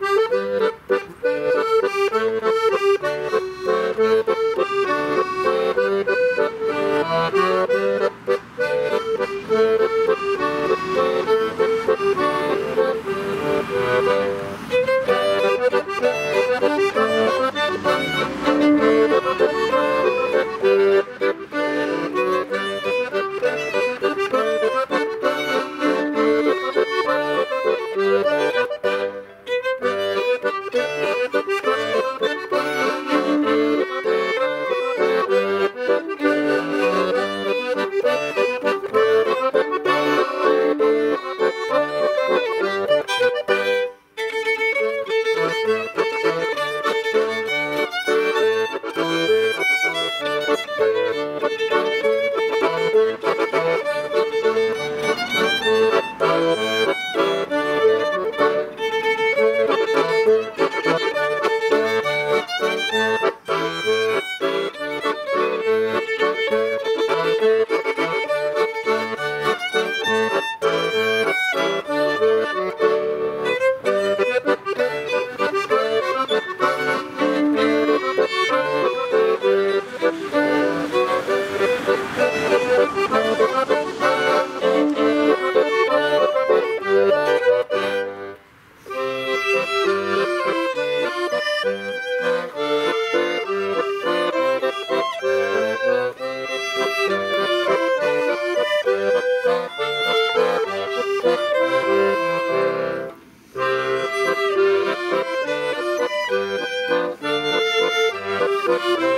Thank Thank you.